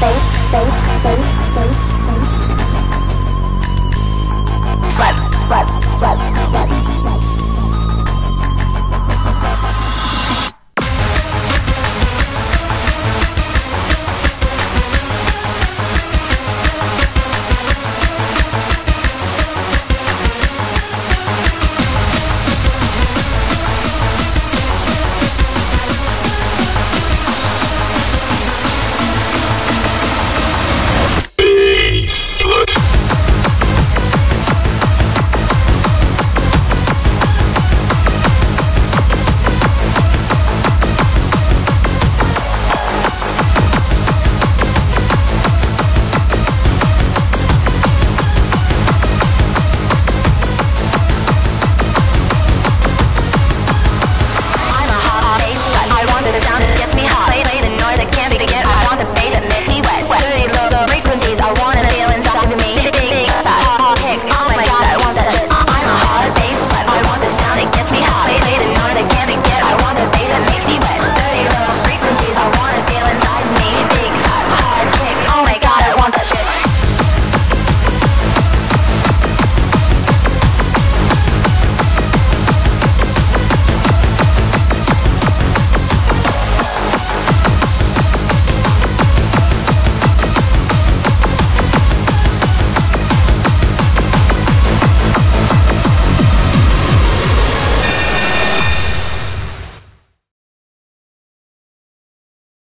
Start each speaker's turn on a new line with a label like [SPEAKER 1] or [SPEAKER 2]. [SPEAKER 1] Slap, slap, slap, slap, slap.